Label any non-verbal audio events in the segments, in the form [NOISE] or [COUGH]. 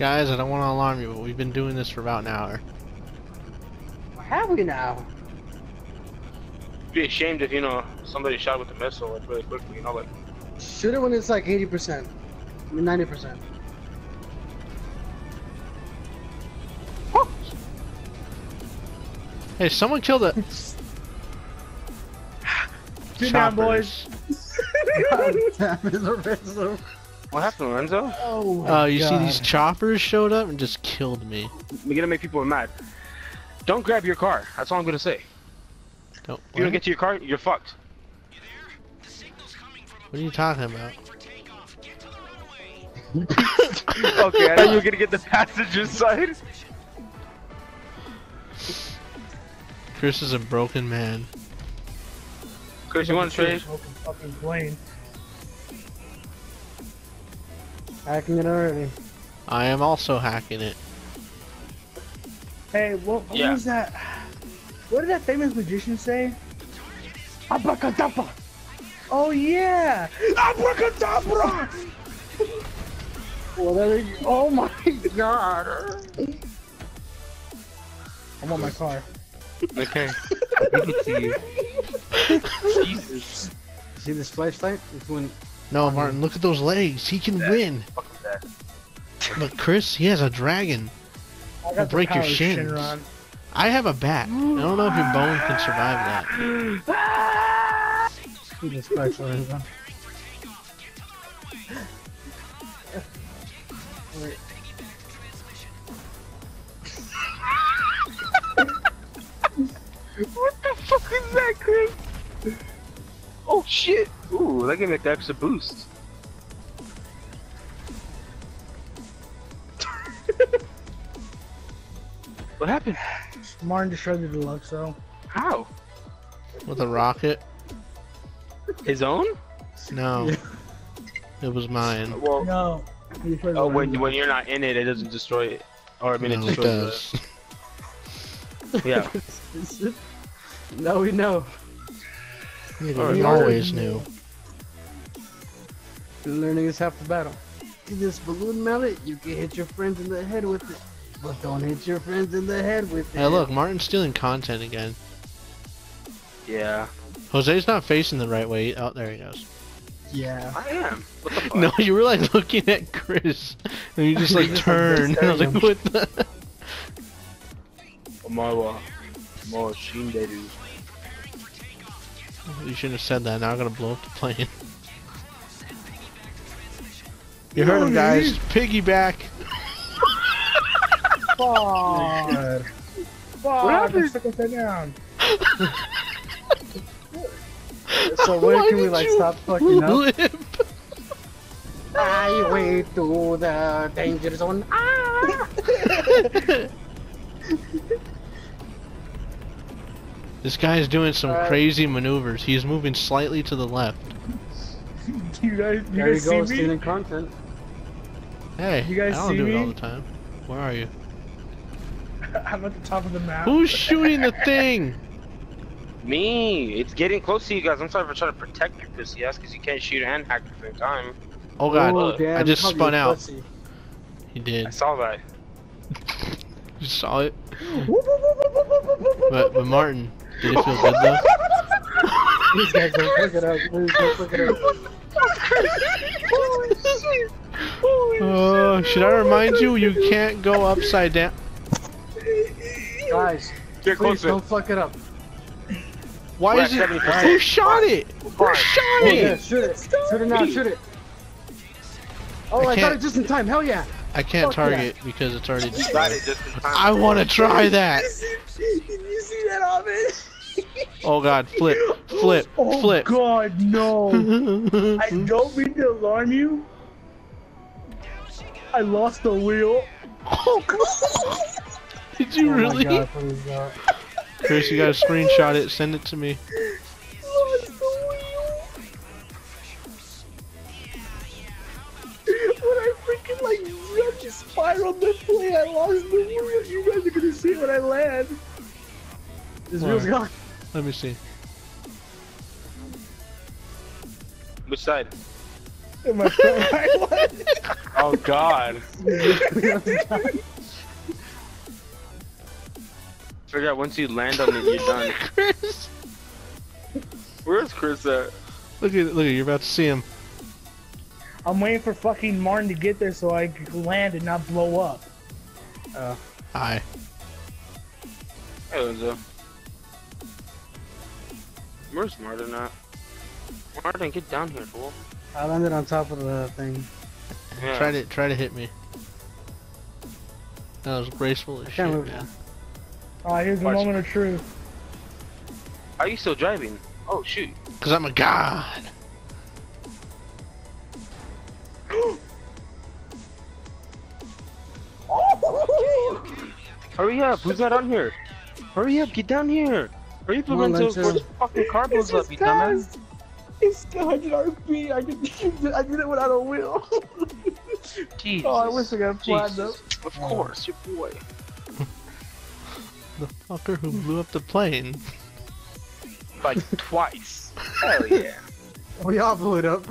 Guys, I don't want to alarm you, but we've been doing this for about an hour. Have we now? Be ashamed if you know somebody shot with a missile like really quickly. You know, like Shoot it when it's like 80%. I mean 90%. Hey, someone killed it. Get down, boys. [LAUGHS] [LAUGHS] God damn it, Lorenzo. What happened, Lorenzo? Oh Uh, you see these choppers showed up and just killed me. We're gonna make people mad. Don't grab your car. That's all I'm gonna say. Don't, If you don't what? get to your car, you're fucked. You what are you talking about? [LAUGHS] okay, I thought you were gonna get the passenger side. Chris is a broken man. Chris, you want to trade? Fucking plane. Hacking it already. I am also hacking it. Hey, what, what Yeah. was that? What did that famous magician say? Abracadabra! Oh yeah! Abracadabra! [LAUGHS] Whatever you... Oh my god. I'm on my car. Okay. [LAUGHS] Jesus. See this flashlight? It's when... No, Martin, look at those legs. He can win. But Chris, he has a dragon. I I'll break your shins. Shinron. I have a bat. I don't know if your bone can survive that. Jesus Christ, Lorenzo. Wait. What the fuck is that, Chris? Oh shit! Ooh, that gave me the extra boost. [LAUGHS] what happened? Martin destroyed the Deluxo. How? With a rocket? His own? No. [LAUGHS] Yeah. It was mine. Well, No. he destroyed the oh, when Lorenzo. when you're not in it, it doesn't destroy it. Or I mean, No, it [LAUGHS] it destroys does. the. Yeah. now we know. Yeah, Alright. we always knew. Learning is half the battle. See this balloon mallet? You can hit your friends in the head with it. But don't hit your friends in the head with it. Hey, look, Martin's stealing content again. Yeah. Jose's not facing the right way. Oh, there he goes. Yeah. I am. What the? [LAUGHS] No, you were like looking at Chris, and you just [LAUGHS] like You just, like, turned. I was like, what the? Omawa. More Shinderu. You shouldn't have said that. Now I'm gonna blow up the plane. [LAUGHS] You heard him, guys. Piggyback. [LAUGHS] Fuck. Fuck. What happened? I'm upside down. [LAUGHS] So where Why can we like stop fucking up? flip? Highway to the danger zone. Ah! This guy's doing some Alright. crazy maneuvers. He's moving slightly to the left. You guys, you There you guys go, see me? content. Hey, You guys I don't see do it all the time. Where are you? I'm at the top of the map. Who's shooting the thing? Me. It's getting close to you guys. I'm sorry for trying to protect your pussy ass because you can't shoot and hack at the same time. Oh god, Oh, damn, I just spun out. pussy. He I did. saw that. You saw it. But, but. Martin, did it feel good though? [LAUGHS] Please, guys, go look it up. Please, go look it up. Oh, should I remind you? You can't go upside down. Guys, Get please closer. don't fuck it up. Why We're is at it? 70%. Who shot it? Who Fine. shot Oh, yeah, it? shoot it. Shoot it now, shoot it. Oh, I I, got it just in time. Hell yeah. I can't Fuck target because it's already. Got it just in time. I want to try that. [LAUGHS] Did you see that, Ahmed? [LAUGHS] Oh god, flip, flip, Oh flip. God, no! [LAUGHS] I don't mean to alarm you. I lost the wheel. Oh god. Did you Oh really? God. Chris, you gotta screenshot it. Send it to me. This wheel's gone. Let me see. Which side? In my front [LAUGHS] right one. Oh God. Figure out once you land on it, you're done. Chris! Where's Chris at? Look at look at you're about to see him. I'm waiting for fucking Martin to get there so I can land and not blow up. Uh, Hi. Hey, Lorenzo. Where's Martin at? Martin, get down here, fool. I landed on top of the thing. Yeah. Try to try to hit me. That was graceful as I shit, can't move man. Alright, here's the Watch. moment of truth. Are you still driving? Oh shoot. Cause I'm a god. [GASPS] Hurry up! Who's not on here? Hurry up! Get down here! Hurry up, Come on, Lorenzo! Lorenzo. Before the fucking car blows up, you dumbass! It's 100 RP. I did, [LAUGHS] I did it without a wheel. Jesus. oh, I wish I got platinum. Jesus. Of course, your boy. [LAUGHS] The fucker who blew up the plane. Like [LAUGHS] twice. Hell yeah. We all blew it up.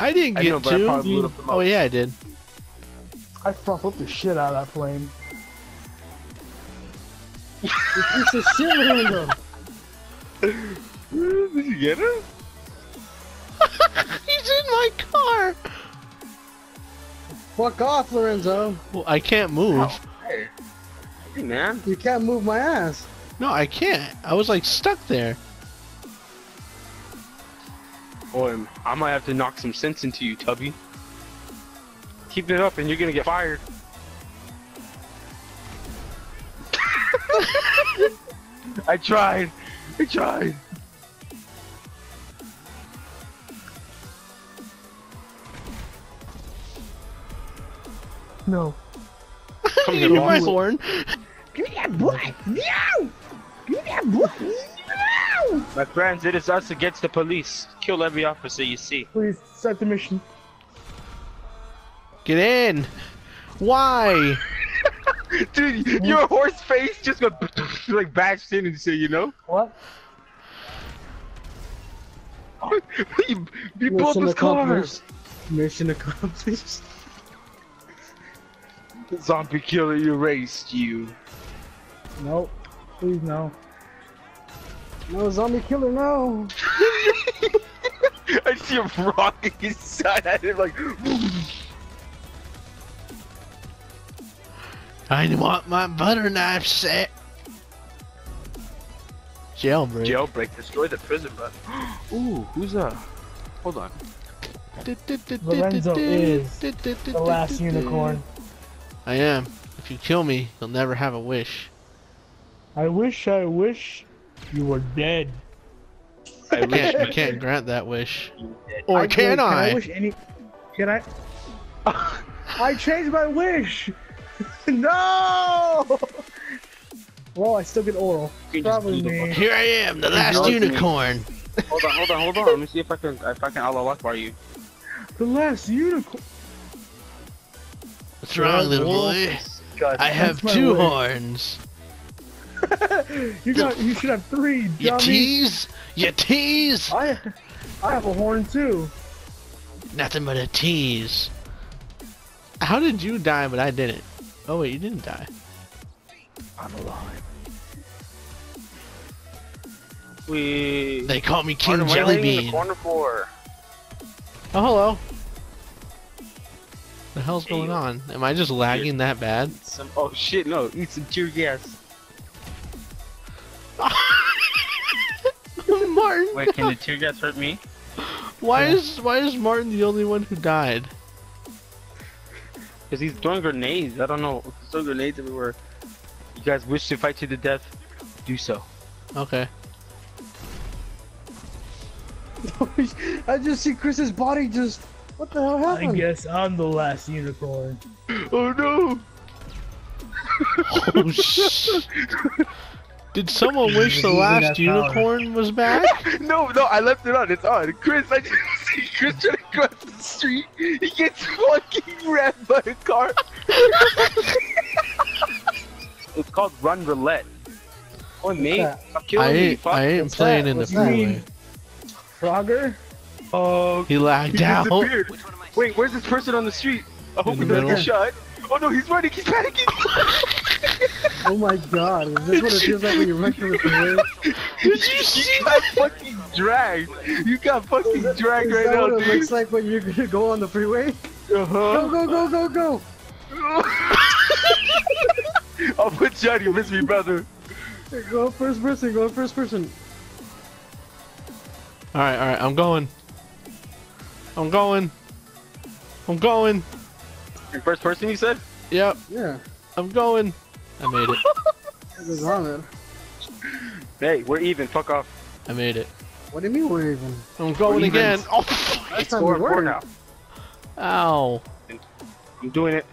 I didn't I get know, but I to. probably blew it up the Oh yeah, I did. I fluffed the shit out of that plane. You piece of shit, Lorenzo. Did you get it? [LAUGHS] He's in my car. Fuck off, Lorenzo. Well, I can't move. Oh, hey. Hey, man. You can't move my ass. No, I can't. I was like stuck there. Boy, I might have to knock some sense into you, Tubby. Keep it up and you're gonna get fired. [LAUGHS] [LAUGHS] I tried. I tried. No. Come [LAUGHS] Give here, me my horn. Give me that boy! No! Give me that boy! No! My friends, it is us against the police. Kill every officer you see. Please, start the mission. Get in. Why? [LAUGHS] Dude, your horse face just got [LAUGHS] like bashed in and shit, you know? What? [LAUGHS] you you blew up Mission his car. accomplished. Mission accomplished. Zombie killer erased you. Nope. Please, no. No, zombie killer, no. I see him rocking his side at him like. I want my butter knife set. Jailbreak. Jailbreak, destroy the prison button. [GASPS] Ooh, who's that? Hold on. Lorenzo is The last unicorn. I am. If you kill me, you'll never have a wish. I wish, I wish you were dead. I You can't, you can't grant that wish. you dead. Or I- can wait, I? I wish any. Can I? [LAUGHS] I changed my wish. [LAUGHS] no. Well, I still get oral. Probably me. Here I am, the last Yours. unicorn. Hold on, hold on, hold on. Let me see if I can if I can Allah Akbar you. The last unicorn. What's wrong, little boy? God, I have two wish. horns. [LAUGHS] You got. You should have three. You dummy. tease? You tease? I. I have a horn too. Nothing but a tease. How did you die, but I didn't? Oh wait, you didn't die. I'm alive. we. They call me King Martin, what are you in the Jellybean. corner for? Oh hello. The hell's Hey, going on? Am I just lagging that bad? Some. Oh shit! No, eat some tear gas. [LAUGHS] Martin. Wait, can the tear gas hurt me? Why is why is Martin the only one who died? Because he's throwing grenades. I don't know. He's throwing grenades everywhere. You guys wish to fight to the death? Do so. Okay. [LAUGHS] I just see Chris's body just. What the hell happened? I guess I'm the last unicorn. [GASPS] Oh no! Oh [LAUGHS] shit. Did someone wish the last that power. unicorn was back? [LAUGHS] No, no, I left it on. It's on. Chris, I just see Chris to cross the street. He gets fucking rammed by a car. it's called Run Roulette. Oh, mate, that? stop killing I me. ain't Fuck. I ain't What's playing that? in the What's that? freeway. Frogger? Oh, He lagged he out. disappeared. Wait, where's this person on the street? I hope In he doesn't get shot. Oh no, he's running. He's panicking. [LAUGHS] [LAUGHS] Oh my god, is this what it feels like when you run through the freeway? Did you see you got fucking drag? You got fucking dragged Is right that now, what it dude. looks like when you're gonna go on the freeway? Uh-huh. Go, go, go, go, go! [LAUGHS] I'll put Johnny miss me, brother. Go first person, go first person. Alright, alright, I'm going. I'm going. I'm going. In first person, you said? Yep, Yeah, I'm going. I made it. this is on it. Hey, we're even. Fuck off. I made it. What do you mean we're even? I'm going We're again. Oh, even. Oh, Last It's time four four now. ow. I'm doing it.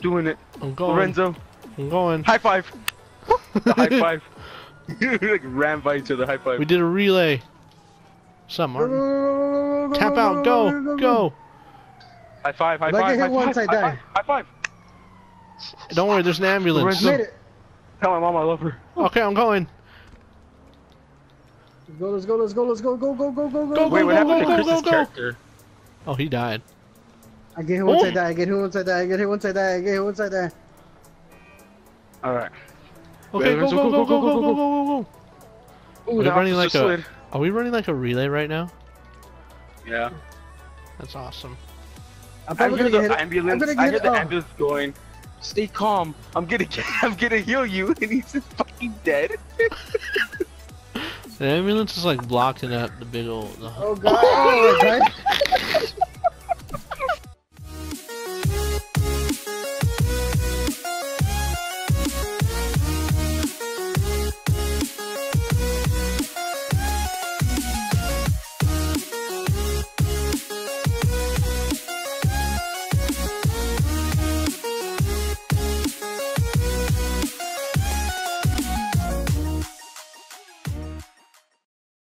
Doing it. I'm going. Lorenzo, I'm going. high five. high [LAUGHS] five. [LAUGHS] like ran by each other. High five. We did a relay. Go, Tap out. Go. Go. High five. High If I five. get hit High five. High five. High five. Don't worry, there's an ambulance. Made it. Tell my mom I love her. Okay, I'm going. Let's go, let's go, let's go, let's go, go, go, go, go, Go, go. Wait, go, what happened to go, Chris's go, go. character? Oh, he died. I get hit once Oh. I die, I get hit once I die, I get hit once I die, I get hit once I die. All right. Okay, go, Lorenzo, go, go, go, go, go, go, go, go. Ooh, Are we the running like officer a? slid. Are we running like a relay right now? Yeah. That's awesome. I'm I probably hear gonna get the hit. ambulance. I'm gonna I get hear it. the Oh. ambulance going. Stay calm. I'm gonna get. [LAUGHS] I'm gonna heal you, and he's just fucking dead. The ambulance is like blocking up the big old. The... Oh god, [LAUGHS] oh, I died.